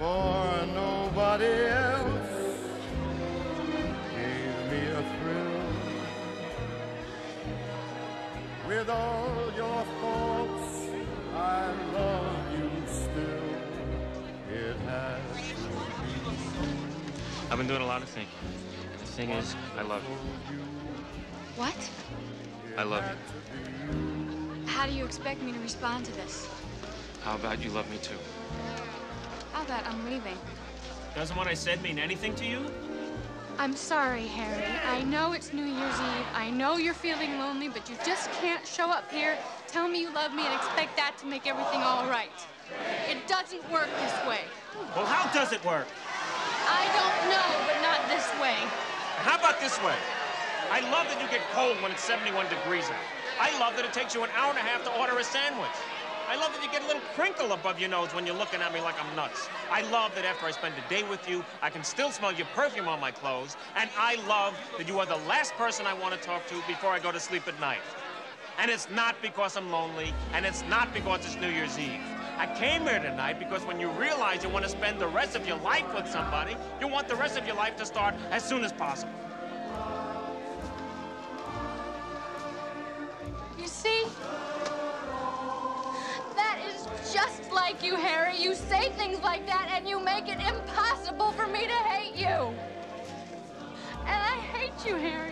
for nobody else gave me a thrill. With all your faults, I love you still. It has I've been doing a lot of thinking. And the thing is, I love you. What? I love you. How do you expect me to respond to this? How about you love me too? About I'm leaving? Doesn't what I said mean anything to you? I'm sorry, Harry. I know it's New Year's Eve. I know you're feeling lonely, but you just can't show up here, tell me you love me, and expect that to make everything all right. It doesn't work this way. Well, how does it work? I don't know, but not this way. How about this way? I love that you get cold when it's 71 degrees out. I love that it takes you an hour and a half to order a sandwich. I love that you get a little crinkle above your nose when you're looking at me like I'm nuts. I love that after I spend a day with you, I can still smell your perfume on my clothes. And I love that you are the last person I want to talk to before I go to sleep at night. And it's not because I'm lonely, and it's not because it's New Year's Eve. I came here tonight because when you realize you want to spend the rest of your life with somebody, you want the rest of your life to start as soon as possible. Just like you, Harry. You say things like that and you make it impossible for me to hate you. And I hate you, Harry.